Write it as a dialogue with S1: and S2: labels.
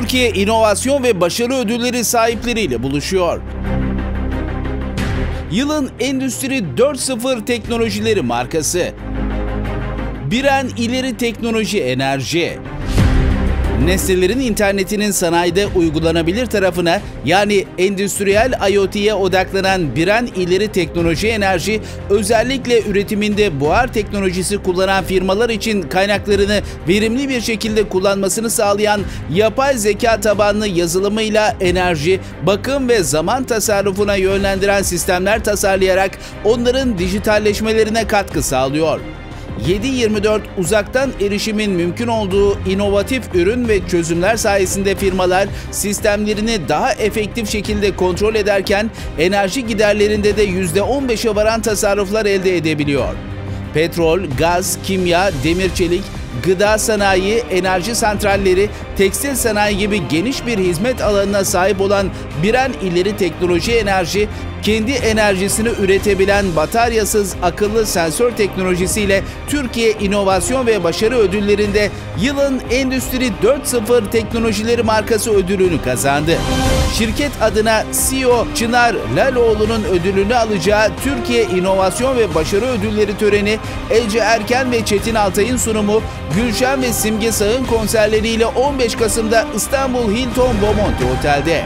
S1: Türkiye İnovasyon ve Başarı Ödülleri sahipleriyle buluşuyor. Yılın Endüstri 4.0 Teknolojileri markası. Biren İleri Teknoloji Enerji. Nesnelerin internetinin sanayide uygulanabilir tarafına yani endüstriyel IoT'ye odaklanan Biren İleri Teknoloji Enerji özellikle üretiminde buhar teknolojisi kullanan firmalar için kaynaklarını verimli bir şekilde kullanmasını sağlayan yapay zeka tabanlı yazılımıyla enerji, bakım ve zaman tasarrufuna yönlendiren sistemler tasarlayarak onların dijitalleşmelerine katkı sağlıyor. 7-24 uzaktan erişimin mümkün olduğu inovatif ürün ve çözümler sayesinde firmalar sistemlerini daha efektif şekilde kontrol ederken enerji giderlerinde de %15'e varan tasarruflar elde edebiliyor. Petrol, gaz, kimya, demir çelik, gıda sanayi, enerji santralleri, tekstil sanayi gibi geniş bir hizmet alanına sahip olan Biren İleri Teknoloji Enerji, kendi enerjisini üretebilen bataryasız akıllı sensör teknolojisiyle Türkiye İnovasyon ve Başarı Ödülleri'nde yılın Endüstri 4.0 Teknolojileri markası ödülünü kazandı. Şirket adına CEO Çınar Laloğlu'nun ödülünü alacağı Türkiye İnovasyon ve Başarı Ödülleri töreni Ece Erken ve Çetin Altay'ın sunumu Gülşen ve Simge Sağ'ın konserleriyle 15 Kasım'da İstanbul Hilton Bomonti Otel'de.